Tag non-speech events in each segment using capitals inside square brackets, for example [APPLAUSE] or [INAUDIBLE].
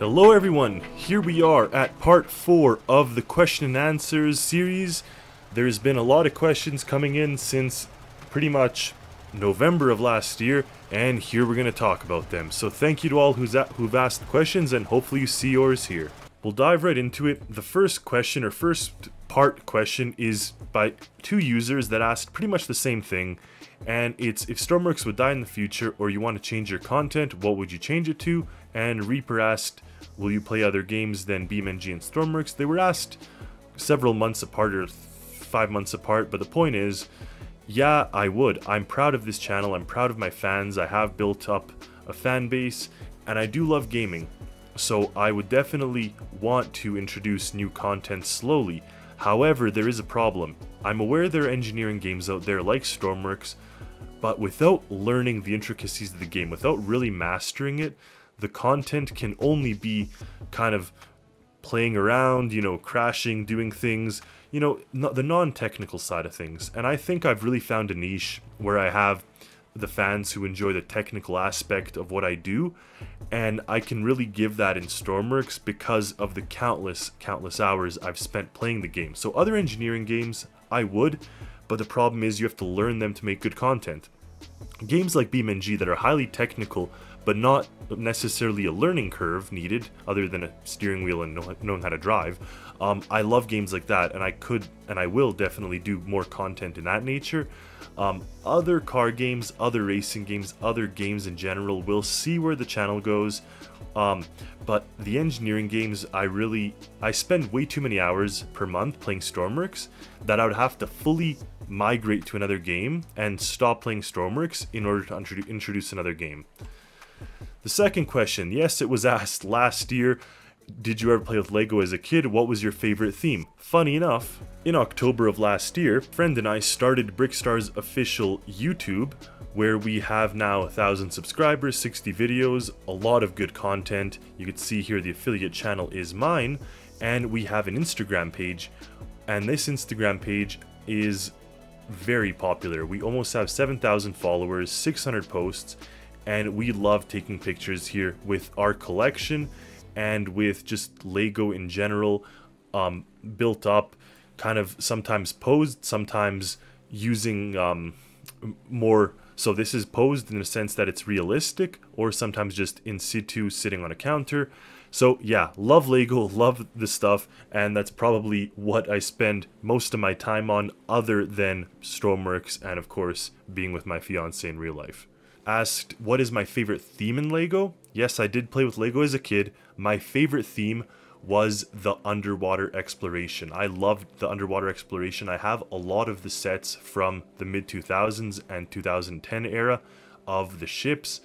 Hello everyone, here we are at part 4 of the question and answers series. There's been a lot of questions coming in since pretty much November of last year, and here we're going to talk about them. So thank you to all who's who've asked questions, and hopefully you see yours here. We'll dive right into it. The first question, or first part question, is by two users that asked pretty much the same thing, and it's if Stormworks would die in the future, or you want to change your content, what would you change it to? And Reaper asked, will you play other games than BeamNG and Stormworks? They were asked several months apart, or five months apart, but the point is, yeah, I would. I'm proud of this channel, I'm proud of my fans, I have built up a fan base, and I do love gaming. So I would definitely want to introduce new content slowly. However, there is a problem. I'm aware there are engineering games out there like Stormworks, but without learning the intricacies of the game, without really mastering it, the content can only be kind of playing around, you know, crashing, doing things, you know, the non-technical side of things. And I think I've really found a niche where I have the fans who enjoy the technical aspect of what I do, and I can really give that in Stormworks because of the countless, countless hours I've spent playing the game. So other engineering games, I would, but the problem is you have to learn them to make good content. Games like BeamNG that are highly technical, but not necessarily a learning curve needed, other than a steering wheel and knowing how to drive, um, I love games like that, and I could and I will definitely do more content in that nature. Um, other car games, other racing games, other games in general, we'll see where the channel goes. Um, but the engineering games, I really, I spend way too many hours per month playing Stormworks that I would have to fully migrate to another game and stop playing Stormworks in order to introduce another game. The second question, yes, it was asked last year, did you ever play with Lego as a kid? What was your favorite theme? Funny enough, in October of last year, friend and I started Brickstar's official YouTube, where we have now a 1,000 subscribers, 60 videos, a lot of good content. You can see here the affiliate channel is mine, and we have an Instagram page, and this Instagram page is very popular. We almost have 7,000 followers, 600 posts, and we love taking pictures here with our collection and with just Lego in general um, built up, kind of sometimes posed, sometimes using um, more. So this is posed in a sense that it's realistic, or sometimes just in situ sitting on a counter. So yeah, love Lego, [LAUGHS] love the stuff, and that's probably what I spend most of my time on other than Stormworks and of course being with my fiance in real life asked what is my favorite theme in LEGO. Yes, I did play with LEGO as a kid. My favorite theme was the underwater exploration. I loved the underwater exploration. I have a lot of the sets from the mid 2000s and 2010 era of the ships.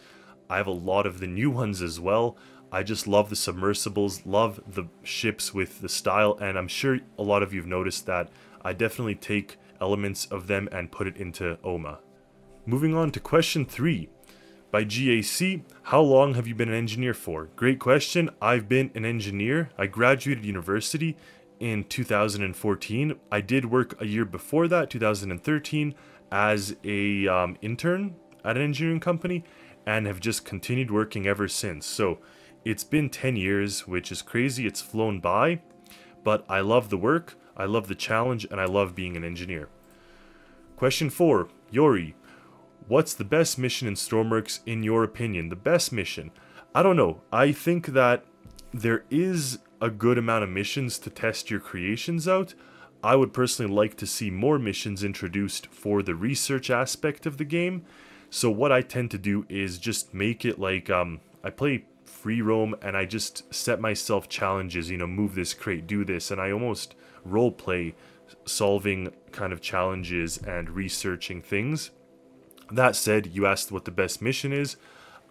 I have a lot of the new ones as well. I just love the submersibles, love the ships with the style, and I'm sure a lot of you have noticed that I definitely take elements of them and put it into OMA. Moving on to question three by GAC. How long have you been an engineer for? Great question. I've been an engineer. I graduated university in 2014. I did work a year before that, 2013, as a um, intern at an engineering company and have just continued working ever since. So it's been 10 years, which is crazy. It's flown by, but I love the work, I love the challenge, and I love being an engineer. Question 4. Yori, What's the best mission in Stormworks in your opinion? The best mission? I don't know. I think that there is a good amount of missions to test your creations out. I would personally like to see more missions introduced for the research aspect of the game. So what I tend to do is just make it like um, I play free roam and I just set myself challenges, you know, move this crate, do this, and I almost role play solving kind of challenges and researching things. That said, you asked what the best mission is.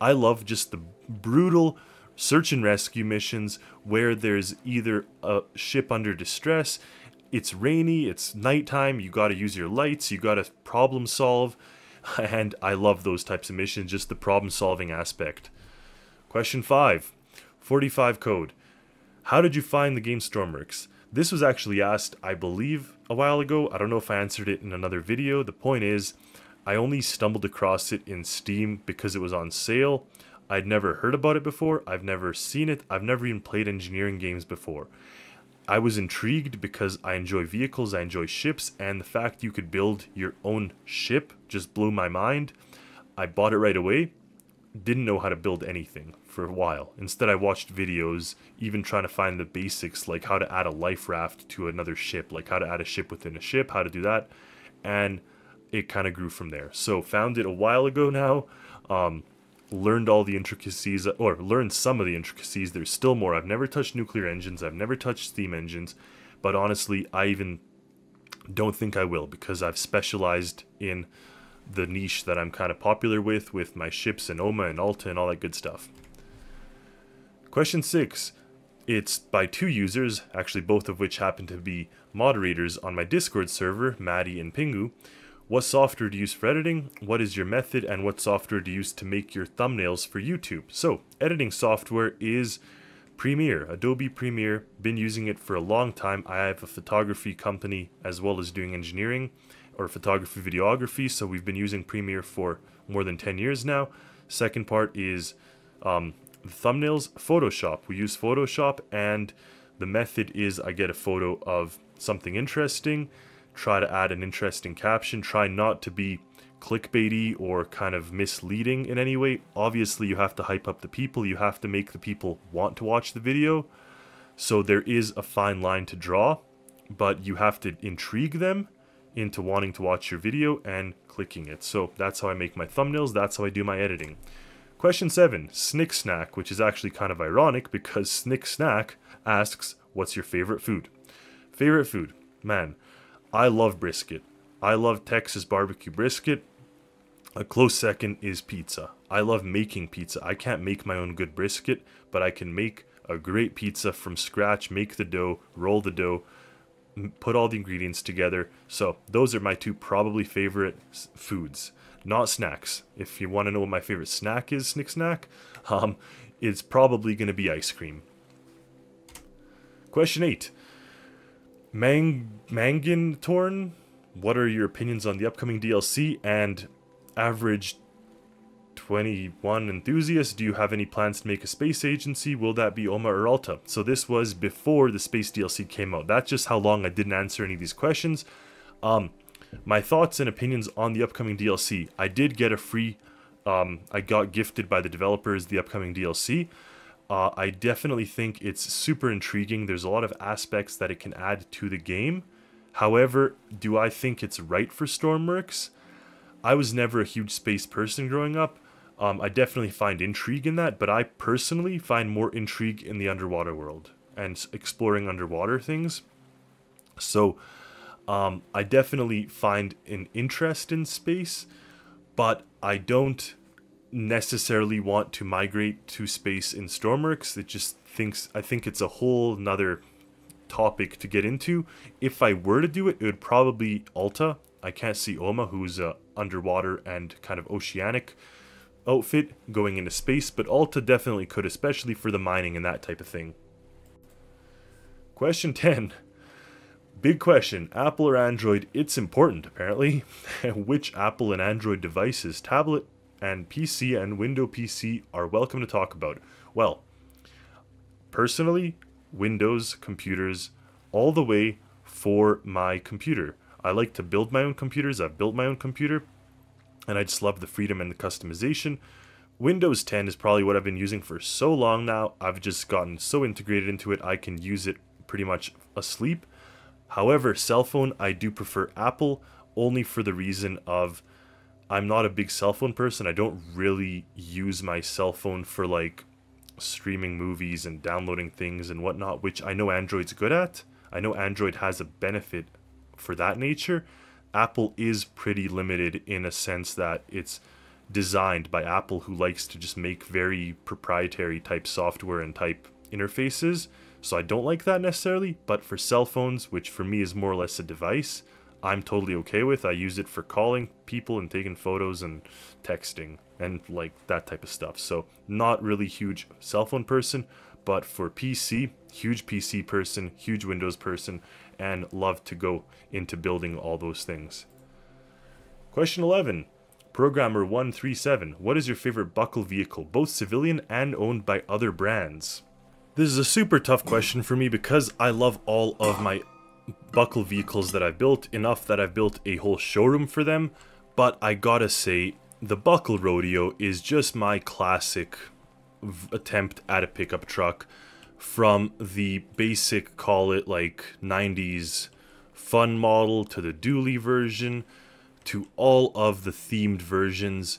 I love just the brutal search and rescue missions where there's either a ship under distress, it's rainy, it's nighttime, you gotta use your lights, you gotta problem solve, [LAUGHS] and I love those types of missions, just the problem solving aspect. Question 5 45 Code. How did you find the game Stormworks? This was actually asked, I believe, a while ago. I don't know if I answered it in another video. The point is, I only stumbled across it in Steam because it was on sale. I'd never heard about it before, I've never seen it, I've never even played engineering games before. I was intrigued because I enjoy vehicles, I enjoy ships, and the fact you could build your own ship just blew my mind. I bought it right away, didn't know how to build anything for a while. Instead, I watched videos, even trying to find the basics, like how to add a life raft to another ship, like how to add a ship within a ship, how to do that, and it kind of grew from there. So, found it a while ago now. Um, learned all the intricacies, or learned some of the intricacies. There's still more. I've never touched nuclear engines, I've never touched steam engines, but honestly, I even don't think I will because I've specialized in the niche that I'm kind of popular with, with my ships and OMA and Alta and all that good stuff. Question 6. It's by two users, actually both of which happen to be moderators on my Discord server, Maddie and Pingu. What software do you use for editing? What is your method? And what software do you use to make your thumbnails for YouTube? So, editing software is Premiere, Adobe Premiere. Been using it for a long time. I have a photography company as well as doing engineering or photography videography, so we've been using Premiere for more than 10 years now. Second part is um, thumbnails, Photoshop. We use Photoshop, and the method is I get a photo of something interesting, try to add an interesting caption, try not to be clickbaity or kind of misleading in any way. Obviously, you have to hype up the people, you have to make the people want to watch the video. So there is a fine line to draw, but you have to intrigue them into wanting to watch your video and clicking it. So that's how I make my thumbnails, that's how I do my editing. Question 7, Snick Snack, which is actually kind of ironic because Snick Snack asks, what's your favorite food? Favorite food? Man, I love brisket. I love Texas barbecue brisket. A close second is pizza. I love making pizza. I can't make my own good brisket, but I can make a great pizza from scratch, make the dough, roll the dough, put all the ingredients together. So those are my two probably favorite foods, not snacks. If you want to know what my favorite snack is, Snick Snack, [LAUGHS] um, it's probably going to be ice cream. Question 8. Mang Mangin Torn, what are your opinions on the upcoming DLC and average 21 enthusiasts, do you have any plans to make a space agency? Will that be OMA or Alta? So this was before the space DLC came out. That's just how long I didn't answer any of these questions. Um, my thoughts and opinions on the upcoming DLC. I did get a free, um, I got gifted by the developers the upcoming DLC. Uh, I definitely think it's super intriguing. There's a lot of aspects that it can add to the game. However, do I think it's right for Stormworks? I was never a huge space person growing up. Um, I definitely find intrigue in that, but I personally find more intrigue in the underwater world and exploring underwater things. So um, I definitely find an interest in space, but I don't necessarily want to migrate to space in Stormworks. It just thinks I think it's a whole another topic to get into. If I were to do it, it would probably Alta. I can't see Oma, who's uh, underwater and kind of oceanic outfit going into space, but Alta definitely could, especially for the mining and that type of thing. Question 10. Big question. Apple or Android? It's important, apparently. [LAUGHS] Which Apple and Android devices, tablet and PC and Window PC are welcome to talk about? Well, personally, Windows computers all the way for my computer. I like to build my own computers. I've built my own computer and I just love the freedom and the customization. Windows 10 is probably what I've been using for so long now. I've just gotten so integrated into it, I can use it pretty much asleep. However, cell phone, I do prefer Apple only for the reason of I'm not a big cell phone person. I don't really use my cell phone for like streaming movies and downloading things and whatnot, which I know Android's good at. I know Android has a benefit for that nature, Apple is pretty limited in a sense that it's designed by Apple, who likes to just make very proprietary type software and type interfaces. So I don't like that necessarily, but for cell phones, which for me is more or less a device, I'm totally okay with. I use it for calling people and taking photos and texting and like that type of stuff. So not really huge cell phone person, but for PC, huge PC person, huge Windows person, and love to go into building all those things. Question 11. Programmer 137, what is your favorite buckle vehicle, both civilian and owned by other brands? This is a super tough question for me because I love all of my buckle vehicles that I've built, enough that I've built a whole showroom for them, but I gotta say, the Buckle Rodeo is just my classic attempt at a pickup truck from the basic, call it like 90s fun model to the dually version to all of the themed versions.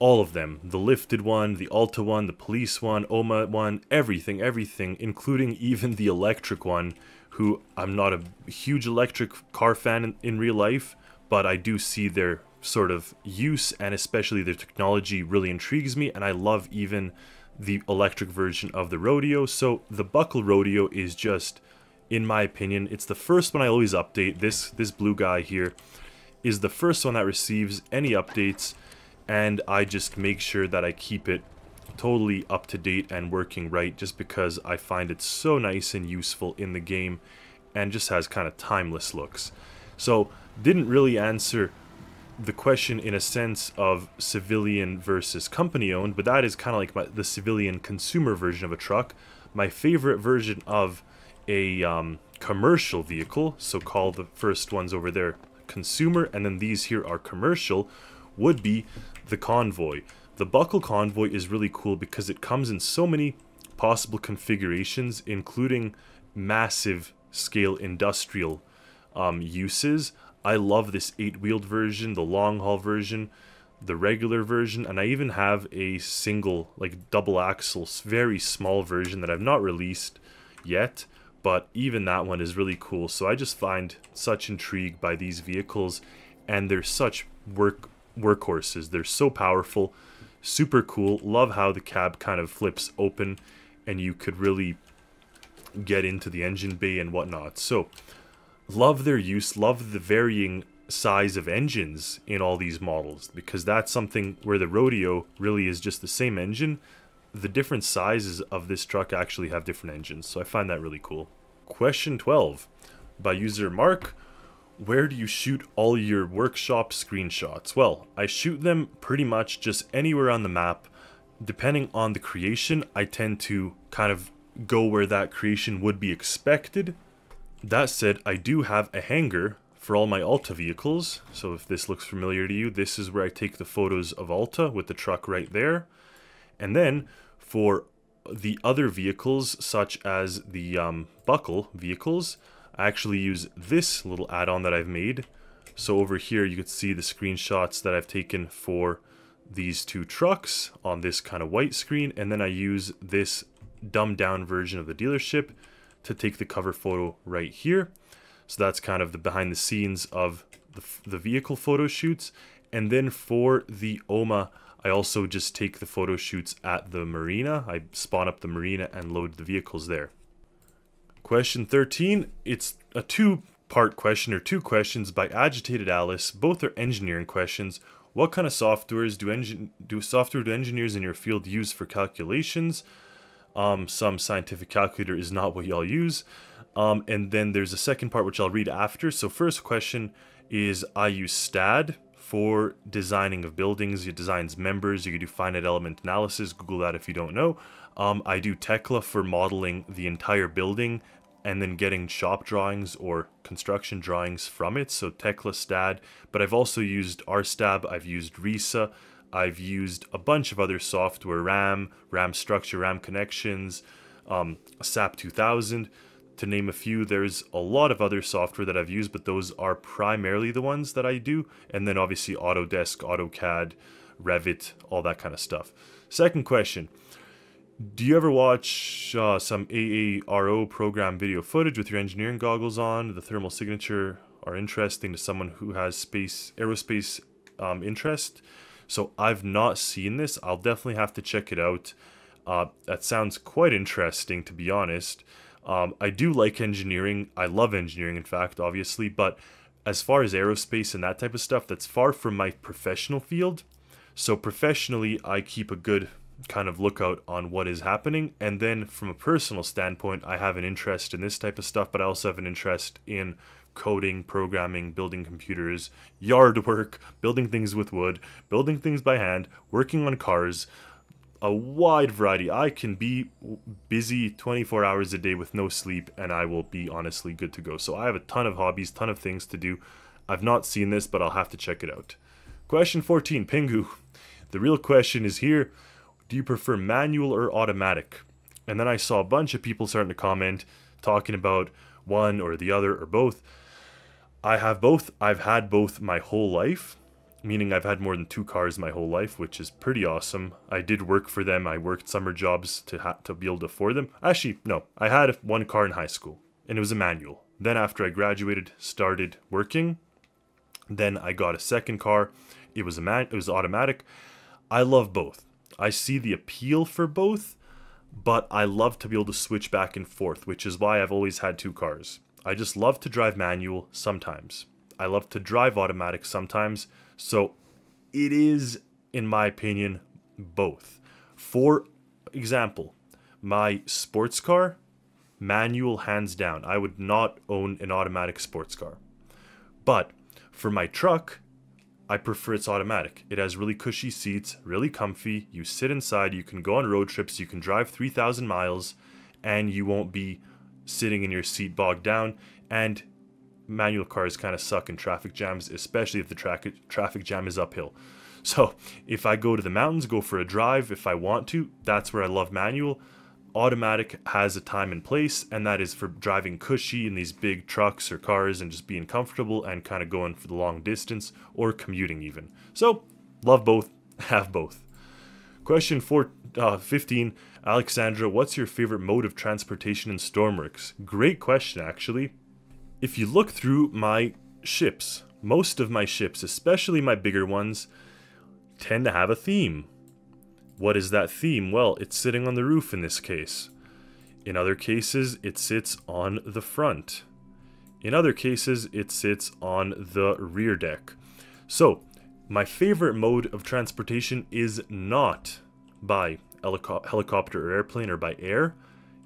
All of them. The lifted one, the Alta one, the police one, OMA one, everything, everything, including [LAUGHS] even the electric one, who I'm not a huge electric car fan in, in real life, but I do see their sort of use and especially their technology really intrigues me, and I love even the electric version of the Rodeo. So the Buckle Rodeo is just, in my opinion, it's the first one I always update. This this blue guy here is the first one that receives any updates, and I just make sure that I keep it totally up to date and working right just because I find it so nice and useful in the game and just has kind of timeless looks. So didn't really answer the question in a sense of civilian versus company owned, but that is kind of like my, the civilian consumer version of a truck. My favorite version of a um, commercial vehicle, so call the first ones over there consumer, and then these here are commercial, would be the Convoy. The Buckle Convoy is really cool because it comes in so many possible configurations, including massive scale industrial um, uses. I love this eight-wheeled version, the long haul version, the regular version, and I even have a single, like double axle, very small version that I've not released yet, but even that one is really cool. So I just find such intrigue by these vehicles, and they're such work workhorses. They're so powerful, super cool. Love how the cab kind of flips open, and you could really get into the engine bay and whatnot. So love their use, love the varying size of engines in all these models because that's something where the Rodeo really is just the same engine. The different sizes of this truck actually have different engines, so I find that really cool. Question 12 by user Mark. Where do you shoot all your workshop screenshots? Well, I shoot them pretty much just anywhere on the map. Depending on the creation, I tend to kind of go where that creation would be expected that said, I do have a hangar for all my Alta vehicles. So if this looks familiar to you, this is where I take the photos of Alta with the truck right there. And then for the other vehicles, such as the um, Buckle vehicles, I actually use this little add-on that I've made. So over here, you can see the screenshots that I've taken for these two trucks on this kind of white screen. And then I use this dumbed down version of the dealership to take the cover photo right here. So that's kind of the behind the scenes of the, the vehicle photo shoots. And then for the OMA, I also just take the photo shoots at the marina. I spawn up the marina and load the vehicles there. Question 13, it's a two part question or two questions by Agitated Alice. Both are engineering questions. What kind of softwares do, engine, do software do engineers in your field use for calculations? Um, some scientific calculator is not what y'all use. Um, and then there's a second part which I'll read after. So first question is I use STAAD for designing of buildings. It designs members. You can do finite element analysis. Google that if you don't know. Um, I do Tekla for modeling the entire building and then getting shop drawings or construction drawings from it. So Tekla STAAD, But I've also used RSTAB. I've used RISA. I've used a bunch of other software, RAM, RAM structure, RAM connections, um, SAP 2000, to name a few. There's a lot of other software that I've used, but those are primarily the ones that I do. And then obviously Autodesk, AutoCAD, Revit, all that kind of stuff. Second question. Do you ever watch uh, some AARO program video footage with your engineering goggles on? The thermal signature are interesting to someone who has space aerospace um, interest. So I've not seen this. I'll definitely have to check it out. Uh, that sounds quite interesting, to be honest. Um, I do like engineering. I love engineering, in fact, obviously. But as far as aerospace and that type of stuff, that's far from my professional field. So professionally, I keep a good kind of lookout on what is happening. And then from a personal standpoint, I have an interest in this type of stuff, but I also have an interest in coding, programming, building computers, yard [LAUGHS] work, building things with wood, building things by hand, working on cars, a wide variety. I can be busy 24 hours a day with no sleep and I will be honestly good to go. So I have a ton of hobbies, ton of things to do. I've not seen this, but I'll have to check it out. Question 14, Pingu. The real question is here, do you prefer manual or automatic? And then I saw a bunch of people starting to comment talking about one or the other or both. I have both. I've had both my whole life meaning I've had more than two cars my whole life, which is pretty awesome. I did work for them. I worked summer jobs to to be able to afford them. Actually, no, I had one car in high school, and it was a manual. Then after I graduated, started working. Then I got a second car. It was a man. It was automatic. I love both. I see the appeal for both, but I love to be able to switch back and forth, which is why I've always had two cars. I just love to drive manual sometimes. I love to drive automatic sometimes so it is, in my opinion, both. For example, my sports car, manual hands down. I would not own an automatic sports car. But for my truck, I prefer it's automatic. It has really cushy seats, really comfy. You sit inside, you can go on road trips, you can drive 3,000 miles, and you won't be sitting in your seat bogged down. And manual cars kind of suck in traffic jams, especially if the tra- traffic jam is uphill. So if I go to the mountains, go for a drive, if I want to, that's where I love manual. Automatic has a time and place, and that is for driving cushy in these big trucks or cars and just being comfortable and kind of going for the long distance or commuting even. So, love both, [LAUGHS] have both. Question four, uh, 15 Alexandra, what's your favorite mode of transportation in Stormworks? Great question, actually. If you look through my ships, most of my ships, especially my bigger ones, tend to have a theme. What is that theme? Well, it's sitting on the roof in this case. In other cases, it sits on the front. In other cases, it sits on the rear deck. So, my favorite mode of transportation is not by helico helicopter or airplane or by air.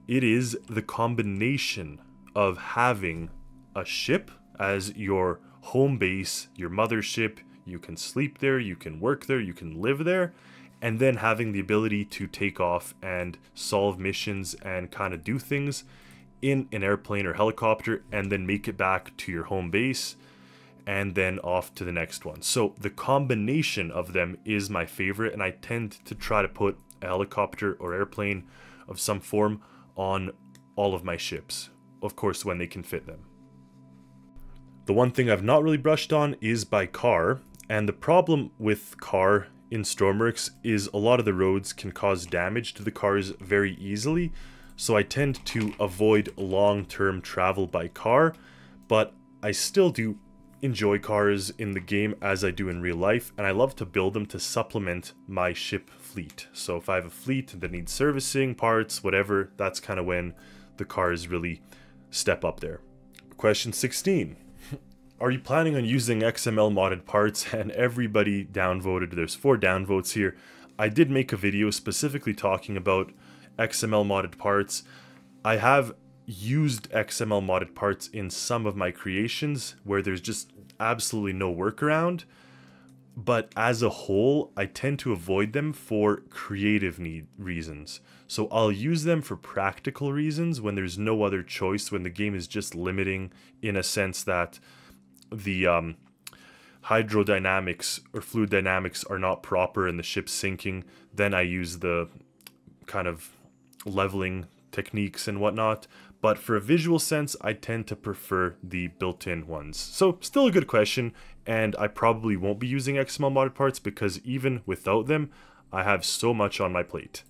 It is the combination of having a ship as your home base, your mothership. You can sleep there, you can work there, you can live there, and then having the ability to take off and solve missions and kind of do things in an airplane or helicopter and then make it back to your home base and then off to the next one. So the combination of them is my favorite, and I tend to try to put a helicopter or airplane of some form on all of my ships, of course, when they can fit them. The one thing I've not really brushed on is by car, and the problem with car in Stormworks is a lot of the roads can cause damage to the cars very easily, so I tend to avoid long-term travel by car, but I still do enjoy cars in the game as I do in real life, and I love to build them to supplement my ship fleet. So if I have a fleet that needs servicing, parts, whatever, that's kind of when the cars really step up there. Question 16 are you planning on using XML modded parts? [LAUGHS] And everybody downvoted. There's four downvotes here. I did make a video specifically talking about XML modded parts. I have used XML modded parts in some of my creations where there's just absolutely no workaround. But as a whole, I tend to avoid them for creative need reasons. So I'll use them for practical reasons when there's no other choice, when the game is just limiting in a sense that the um, hydrodynamics or fluid dynamics are not proper and the ship's sinking, then I use the kind of leveling techniques and whatnot. But for a visual sense, I tend to prefer the built-in ones. So still a good question, and I probably won't be using XML modded parts because even without them, I have so much on my plate.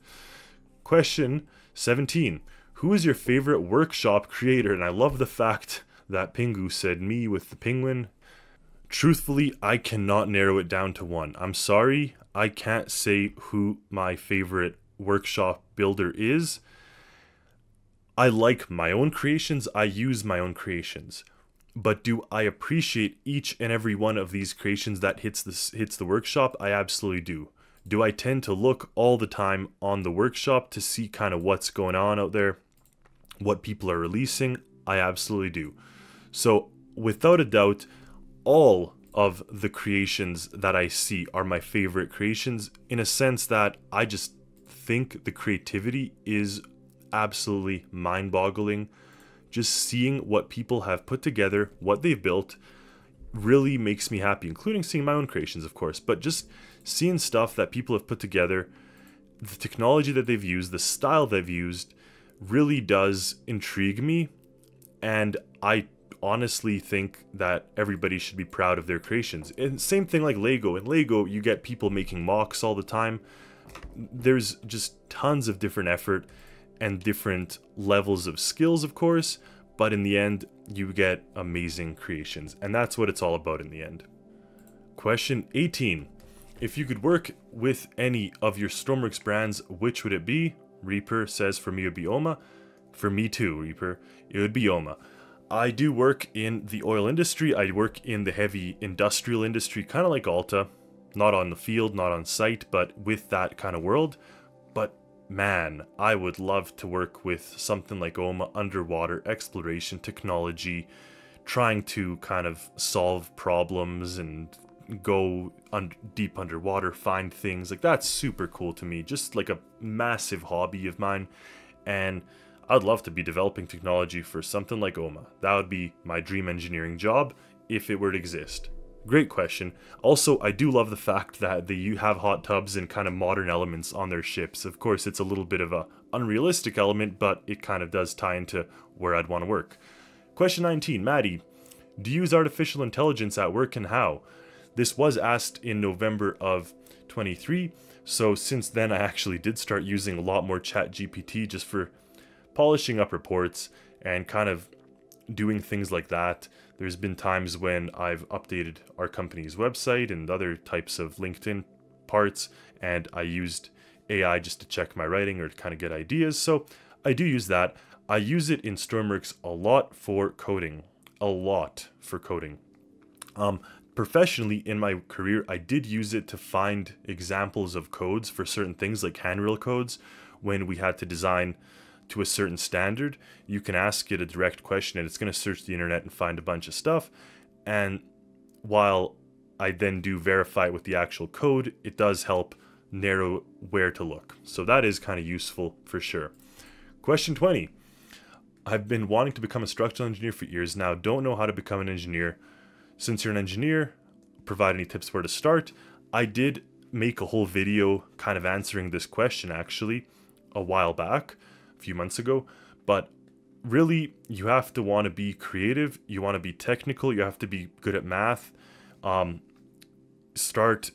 Question 17. Who is your favorite workshop creator? And I love the fact that Pingu said me with the penguin. Truthfully, I cannot narrow it down to one. I'm sorry, I can't say who my favorite workshop builder is. I like my own creations, I use my own creations. But do I appreciate each and every one of these creations that hits the hits the workshop? I absolutely do. Do I tend to look all the time on the workshop to see kind of what's going on out there, what people are releasing? I absolutely do. So, without a doubt, all of the creations that I see are my favorite creations in a sense that I just think the creativity is absolutely mind boggling. Just seeing what people have put together, what they've built, really makes me happy, including seeing my own creations, of course, but just seeing stuff that people have put together, the technology that they've used, the style they've used, really does intrigue me. And I honestly think that everybody should be proud of their creations. And same thing like Lego. In Lego, you get people making mocks all the time. There's just tons of different effort and different levels of skills, of course, but in the end, you get amazing creations. And that's what it's all about in the end. Question 18. If you could work with any of your Stormworks brands, which would it be? Reaper says for me it would be Oma. For me too, Reaper. It would be Oma. I do work in the oil industry. I work in the heavy industrial industry, kind of like Alta. Not on the field, not on site, but with that kind of world. But man, I would love to work with something like OMA underwater exploration technology, trying to kind of solve problems and go un- deep underwater, find things. Like that's super cool to me. Just like a massive hobby of mine. And I'd love to be developing technology for something like OMA. That would be my dream engineering job if it were to exist. Great question. Also, I do love the fact that they have hot tubs and kind of modern elements on their ships. Of course, it's a little bit of a unrealistic element, but it kind of does tie into where I'd want to work. Question 19, Maddie. Do you use artificial intelligence at work and how? This was asked in November of 23, so since then I actually did start using a lot more chat GPT just for polishing up reports and kind of doing things like that. There's been times when I've updated our company's website and other types of LinkedIn parts, and I used AI just to check my writing or to kind of get ideas. So I do use that. I use it in Stormworks a lot for coding, a lot for coding. Um, professionally in my career, I did use it to find examples of codes for certain things like handrail codes when we had to design to a certain standard, you can ask it a direct question and it's going to search the internet and find a bunch of stuff. And while I then do verify it with the actual code, it does help narrow where to look. So that is kind of useful for sure. Question 20. I've been wanting to become a structural engineer for years now, don't know how to become an engineer. Since you're an engineer, provide any tips where to start. I did make a whole video kind of answering this question actually a while back few months ago, but really you have to want to be creative, you want to be technical, you have to be good at math. Um, start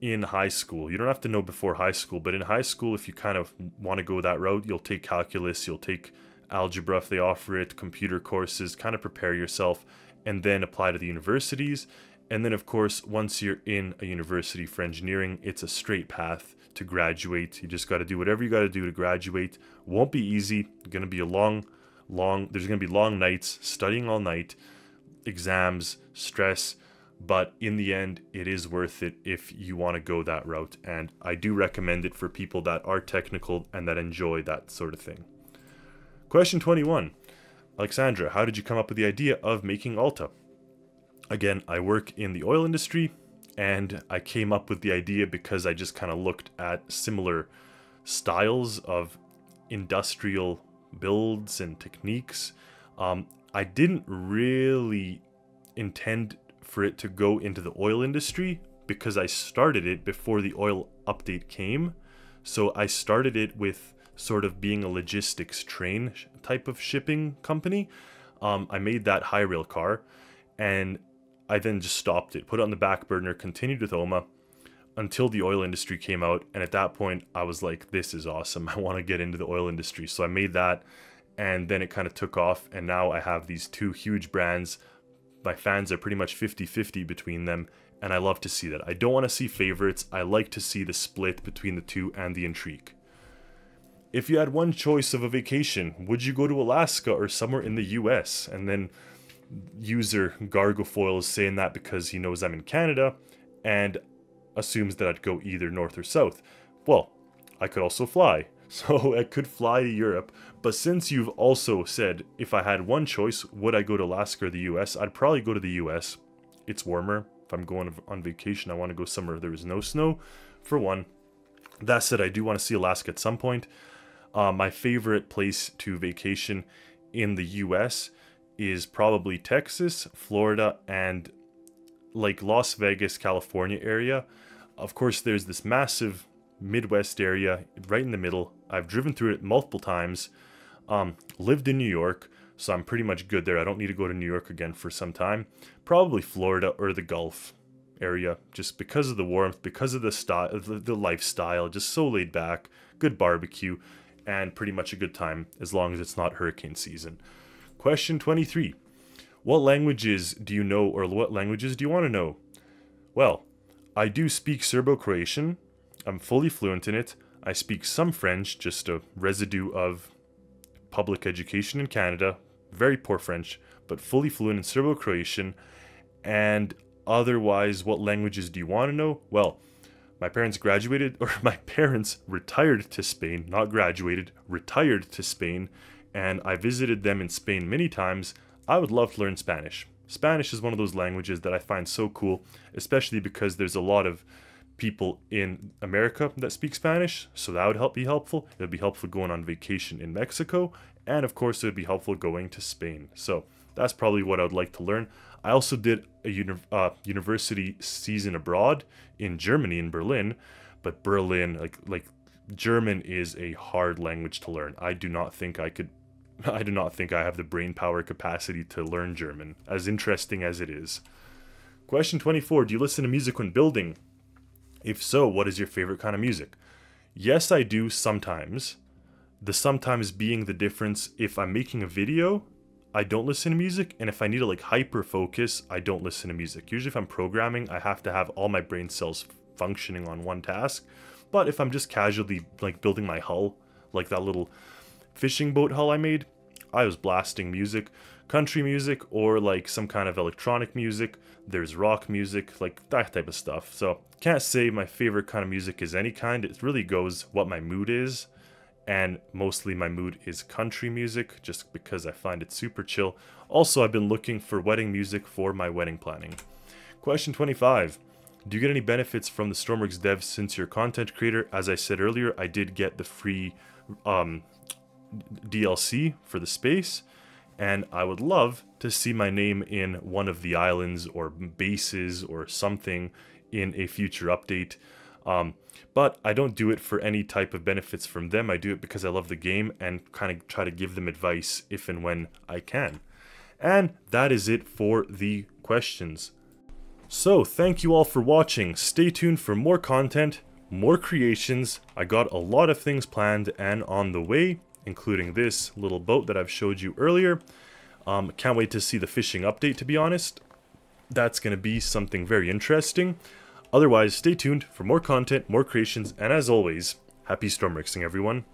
in high school. You don't have to know before high school, but in high school, if you kind of want to go that route, you'll take calculus, you'll take algebra if they offer it, computer courses, kind of prepare yourself, and then apply to the universities. And then, of course, once you're in a university for engineering, it's a straight path to graduate. You just got to do whatever you got to do to graduate. Won't be easy. Going to be a long, long, there's going to be long nights, studying all night, exams, stress. But in the end, it is worth it if you want to go that route. And I do recommend it for people that are technical and that enjoy that sort of thing. Question 21. Alexandra, how did you come up with the idea of making Alta? Again, I work in the oil industry and I came up with the idea because I just kind of looked at similar styles of industrial builds and techniques. Um, I didn't really intend for it to go into the oil industry because I started it before the oil update came. So I started it with sort of being a logistics train type of shipping company. Um, I made that high rail car and I then just stopped it, put it on the back burner, continued with OMA until the oil industry came out. And at that point, I was like, this is awesome. [LAUGHS] I want to get into the oil industry. So I made that. And then it kind of took off. And now I have these two huge brands. My fans are pretty much 50 50 between them. And I love to see that. I don't want to see favorites. I like to see the split between the two and the intrigue. If you had one choice of a vacation, would you go to Alaska or somewhere in the US? And then user Gargofoil is saying that because he knows I'm in Canada, and assumes that I'd go either north or south. Well, I could also fly. [LAUGHS] So I could fly to Europe, but since you've also said if I had one choice, would I go to Alaska or the US? I'd probably go to the US. It's warmer. If I'm going on vacation, I want to go somewhere there is no snow, for one. That said, I do want to see Alaska at some point. Uh, my favorite place to vacation in the US is probably Texas, Florida, and like Las Vegas, California area. Of course, there's this massive Midwest area right in the middle. I've driven through it multiple times. Um, lived in New York, so I'm pretty much good there. I don't need to go to New York again for some time. Probably Florida or the Gulf area, just because of the warmth, because of the style, the, the lifestyle, just so laid back, good barbecue, and pretty much a good time as long as it's not hurricane season. Question 23. What languages do you know or what languages do you want to know? Well, I do speak Serbo-Croatian. I'm fully fluent in it. I speak some French, just a residue of public education in Canada. Very poor French, but fully fluent in Serbo-Croatian. And otherwise, what languages do you want to know? Well, my parents graduated, [LAUGHS] or my parents retired to Spain, not graduated, retired to Spain, and I visited them in Spain many times. I would love to learn Spanish. Spanish is one of those languages that I find so cool, especially because there's a lot of people in America that speak Spanish, so that would help be helpful. It would be helpful going on vacation in Mexico, and of course, it would be helpful going to Spain. So that's probably what I would like to learn. I also did a uni uh, university season abroad in Germany, in Berlin, but Berlin, like like German is a hard language to learn. I do not think I could [LAUGHS] I do not think I have the brain power capacity to learn German, as interesting as it is. Question 24 Do you listen to music when building? If so, what is your favorite kind of music? Yes, I do sometimes. The sometimes being the difference if I'm making a video, I don't listen to music, and if I need to like hyper focus, I don't listen to music. Usually if I'm programming, I have to have all my brain cells functioning on one task. But if I'm just casually like building my hull, like that little fishing boat hull I made, I was blasting music, country music or like some kind of electronic music. There's rock music, like that type of stuff. So can't say my favorite kind of music is any kind. It really goes what my mood is. And mostly my mood is country music just because I find it super chill. Also, I've been looking for wedding music for my wedding planning. Question 25. Do you get any benefits from the Stormworks devs since you're a content creator? As I said earlier, I did get the free um, DLC for the space, and I would love to see my name in one of the islands or bases or something in a future update. Um, but I don't do it for any type of benefits from them. I do it because I love the game and kind of try to give them advice if and when I can. And that is it for the questions. So, thank you all for watching. Stay tuned for more content, more creations. I got a lot of things planned and on the way including this little boat that I've showed you earlier. Um, can't wait to see the fishing update, to be honest. That's going to be something very interesting. Otherwise, stay tuned for more content, more creations, and as always, happy storm mixing, everyone.